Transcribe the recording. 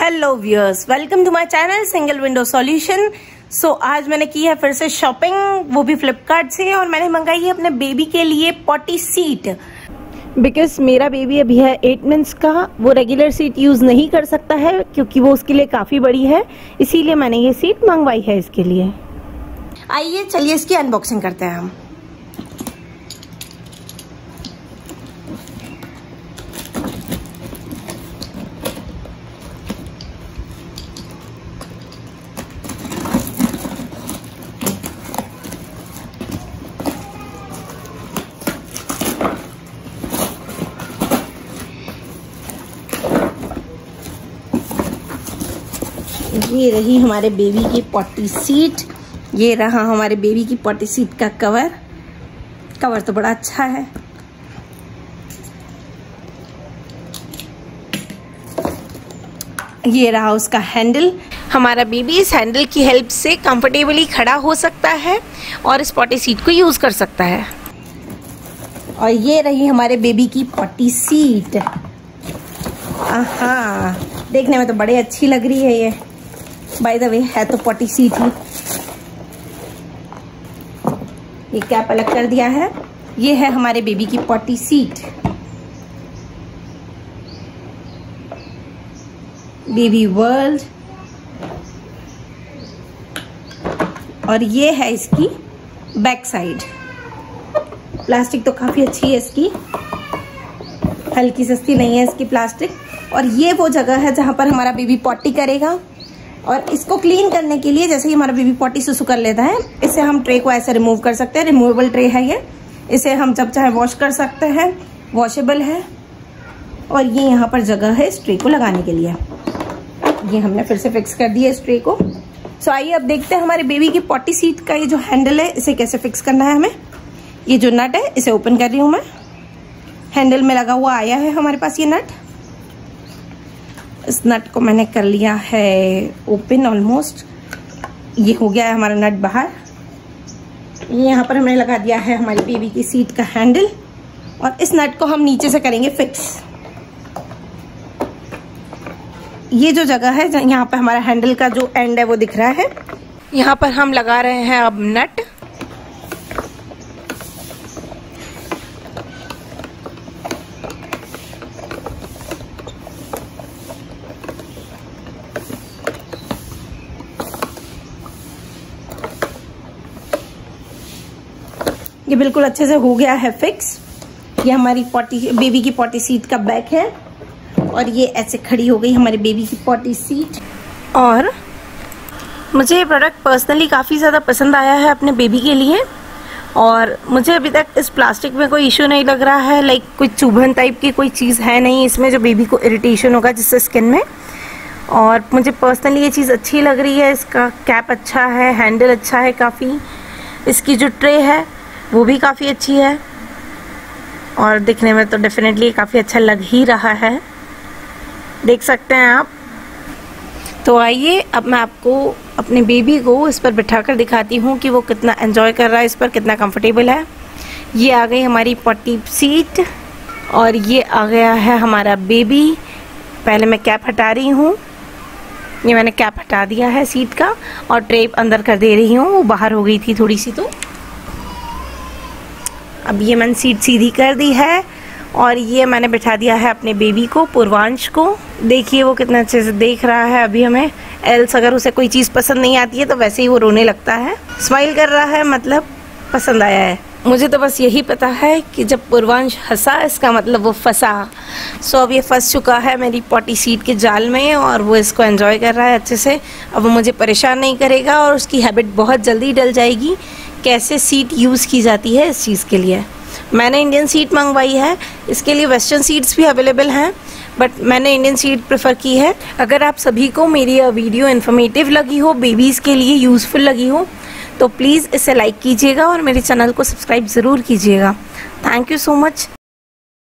Hello viewers welcome to my channel single window solution so आज मैंने की है फिर से शॉपिंग वो भी फ्लिपकार्ट से और मैंने मंगाई है अपने बेबी के लिए पॉटी सीट बिकॉज़ मेरा बेबी अभी है एट मंथ्स का वो रेगुलर सीट यूज़ नहीं कर सकता है क्योंकि वो उसके लिए काफ़ी बड़ी है. इसीलिए मैंने ये सीट मंगवाई है इसके लिए. आइए चलिए इसकी अनबॉक्सिंग करते हैं हम. ये रही हमारे बेबी की पॉटी सीट ये रहा हमारे बेबी की पॉटी सीट का कवर कवर तो बड़ा अच्छा है. ये रहा उसका हैंडल हमारा बेबी इस हैंडल की हेल्प से कंफर्टेबली खड़ा हो सकता है और इस पॉटी सीट को यूज़ कर सकता है. और ये रही हमारे बेबी की पॉटी सीट हाँ देखने में तो बड़े अच्छी लग रही है ये. बाय द वे है तो पॉटी सीट ही। ये कैप अलग कर दिया है? ये है हमारे बेबी की पॉटी सीट बेबी वर्ल्ड और ये है इसकी बैक साइड प्लास्टिक तो काफ़ी अच्छी है इसकी। हल्की सस्ती नहीं है इसकी प्लास्टिक और ये वो जगह है जहाँ पर हमारा बेबी पॉटी करेगा। और इसको क्लीन करने के लिए जैसे ही हमारा बेबी पॉटी सुसु कर लेता है, इसे हम ट्रे को ऐसे रिमूव कर सकते हैं। रिमूवेबल ट्रे है ये। इसे हम जब चाहे वॉश कर सकते हैं। वॉशेबल है। और ये यहाँ पर जगह है इस ट्रे को लगाने के लिए। ये हमने फिर से फिक्स कर दिया इस ट्रे को। सो आइए अब देखते हैं हमारे बेबी की पॉटी सीट का ये जो हैंडल है, इसे कैसे फिक्स करना है हमें। ये जो नट है, इसे ओपन कर रही हूँ मैं। हैंडल में लगा हुआ आया है हमारे पास ये नट इस नट को मैंने कर लिया है ओपन ऑलमोस्ट। ये हो गया है हमारा नट बाहर। यहाँ पर हमने लगा दिया है हमारी बेबी की सीट का हैंडल और इस नट को हम नीचे से करेंगे फिक्स। ये जो जगह है यहाँ पर हमारा हैंडल का जो एंड है, वो दिख रहा है। यहाँ पर हम लगा रहे हैं अब नट। ये बिल्कुल अच्छे से हो गया है फिक्स ये हमारी पॉटी बेबी की पॉटी सीट का बैक है और ये ऐसे खड़ी हो गई हमारी बेबी की पॉटी सीट और मुझे ये प्रोडक्ट पर्सनली काफ़ी ज़्यादा पसंद आया है अपने बेबी के लिए और मुझे अभी तक इस प्लास्टिक में कोई इश्यू नहीं लग रहा है लाइक कोई चुभन टाइप की कोई चीज़ है नहीं इसमें जो बेबी को इरिटेशन होगा जिससे स्किन में. और मुझे पर्सनली ये चीज़ अच्छी लग रही है, इसका कैप अच्छा है हैंडल अच्छा है काफ़ी. इसकी जो ट्रे है वो भी काफ़ी अच्छी है। और दिखने में तो डेफिनेटली काफ़ी अच्छा लग ही रहा है। देख सकते हैं आप। तो आइए, अब मैं आपको अपने बेबी को इस पर बिठाकर दिखाती हूँ कि वो कितना एंजॉय कर रहा है, इस पर कितना कंफर्टेबल है। ये आ गई हमारी पट्टी सीट और ये आ गया है हमारा बेबी पहले मैं कैप हटा रही हूँ। ये मैंने कैप हटा दिया है सीट का और ट्रेप अंदर कर दे रही हूँ। वो बाहर हो गई थी थोड़ी सी तो। अब ये मैंने सीट सीधी कर दी है और ये मैंने बिठा दिया है अपने बेबी को, पूर्वांश को। देखिए वो कितना अच्छे से देख रहा है अभी हमें। एल्स अगर उसे कोई चीज़ पसंद नहीं आती है तो वैसे ही वो रोने लगता है। स्माइल कर रहा है मतलब पसंद आया है। मुझे तो बस यही पता है कि जब पूर्वांश हंसा, इसका मतलब वो फंसा। सो अब ये फंस चुका है मेरी पॉटी सीट के जाल में और वो इसको एंजॉय कर रहा है अच्छे से। अब वो मुझे परेशान नहीं करेगा और उसकी हैबिट बहुत जल्दी डल जाएगी। कैसे सीट यूज़ की जाती है इस चीज़ के लिए। मैंने इंडियन सीट मंगवाई है, इसके लिए वेस्टर्न सीट्स भी अवेलेबल हैं बट मैंने इंडियन सीट प्रेफर की है। अगर आप सभी को मेरी वीडियो इन्फॉर्मेटिव लगी हो बेबीज़ के लिए यूज़फुल लगी हो तो प्लीज़ इसे लाइक कीजिएगा और मेरे चैनल को सब्सक्राइब ज़रूर कीजिएगा। Thank you so much